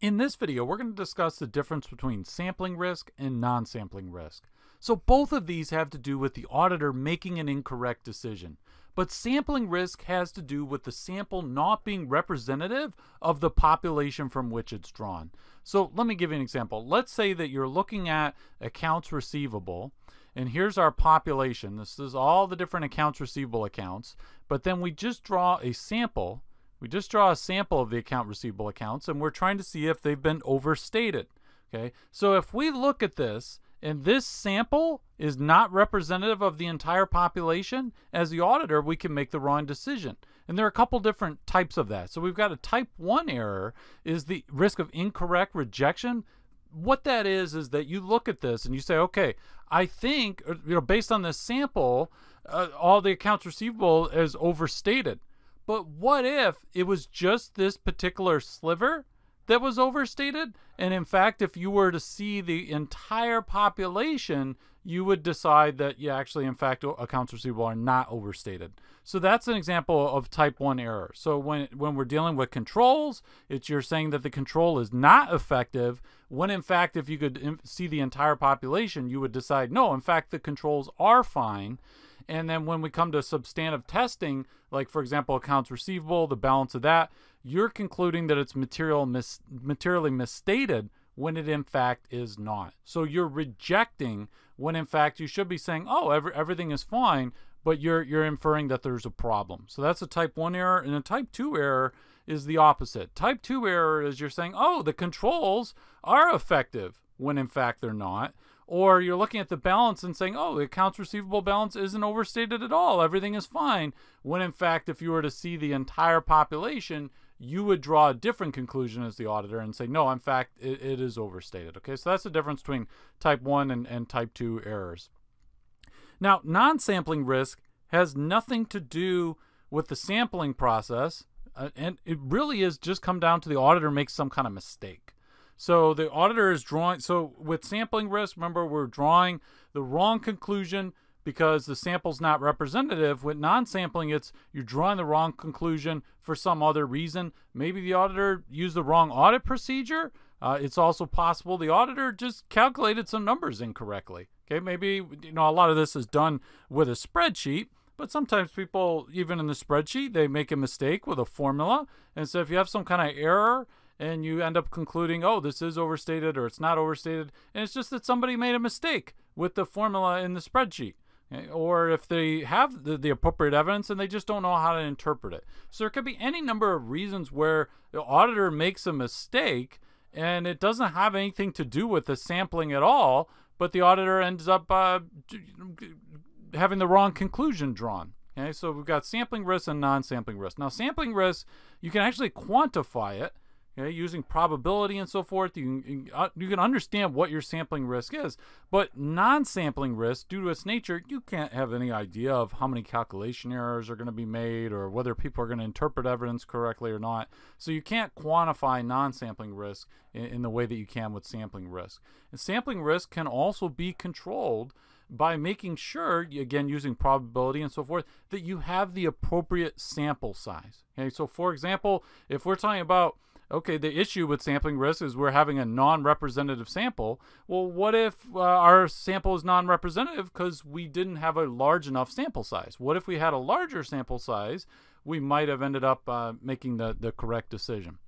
In this video, we're going to discuss the difference between sampling risk and non-sampling risk. So both of these have to do with the auditor making an incorrect decision. But sampling risk has to do with the sample not being representative of the population from which it's drawn. So let me give you an example. Let's say that you're looking at accounts receivable, and here's our population. This is all the different accounts receivable accounts, but then we just draw a sample we just draw a sample of the account receivable accounts and we're trying to see if they've been overstated. Okay, so if we look at this and this sample is not representative of the entire population, as the auditor, we can make the wrong decision. And there are a couple different types of that. So we've got a type 1 error is the risk of incorrect rejection. What that is is that you look at this and you say, okay, I think, you know, based on this sample, uh, all the accounts receivable is overstated. But what if it was just this particular sliver that was overstated? And in fact, if you were to see the entire population, you would decide that, yeah, actually, in fact, accounts receivable are not overstated. So that's an example of type 1 error. So when, when we're dealing with controls, it's you're saying that the control is not effective, when in fact, if you could see the entire population, you would decide, no, in fact, the controls are fine. And then when we come to substantive testing, like for example, accounts receivable, the balance of that, you're concluding that it's material mis materially misstated when it in fact is not. So you're rejecting when in fact you should be saying, oh, every, everything is fine, but you're you're inferring that there's a problem. So that's a type 1 error and a type 2 error is the opposite. Type 2 error is you're saying, "Oh, the controls are effective," when in fact they're not or you're looking at the balance and saying, oh, the accounts receivable balance isn't overstated at all. Everything is fine. When in fact, if you were to see the entire population, you would draw a different conclusion as the auditor and say, no, in fact, it, it is overstated. Okay, so that's the difference between type 1 and, and type 2 errors. Now, non sampling risk has nothing to do with the sampling process, uh, and it really is just come down to the auditor makes some kind of mistake. So the auditor is drawing, so with sampling risk, remember we're drawing the wrong conclusion because the sample's not representative. With non-sampling, it's you're drawing the wrong conclusion for some other reason. Maybe the auditor used the wrong audit procedure. Uh, it's also possible the auditor just calculated some numbers incorrectly. Okay, maybe you know a lot of this is done with a spreadsheet, but sometimes people, even in the spreadsheet, they make a mistake with a formula. And so if you have some kind of error and you end up concluding, oh, this is overstated or it's not overstated. And it's just that somebody made a mistake with the formula in the spreadsheet. Eh, or if they have the, the appropriate evidence and they just don't know how to interpret it. So there could be any number of reasons where the auditor makes a mistake and it doesn't have anything to do with the sampling at all, but the auditor ends up uh, having the wrong conclusion drawn. Okay, so we've got sampling risk and non-sampling risk. Now, sampling risk, you can actually quantify it using probability and so forth. You can, uh, you can understand what your sampling risk is, but non-sampling risk, due to its nature, you can't have any idea of how many calculation errors are going to be made or whether people are going to interpret evidence correctly or not. So you can't quantify non-sampling risk in, in the way that you can with sampling risk. And sampling risk can also be controlled by making sure, again, using probability and so forth, that you have the appropriate sample size. Okay, so for example, if we're talking about okay, the issue with sampling risk is we're having a non-representative sample. Well, what if uh, our sample is non-representative because we didn't have a large enough sample size? What if we had a larger sample size? We might have ended up uh, making the, the correct decision.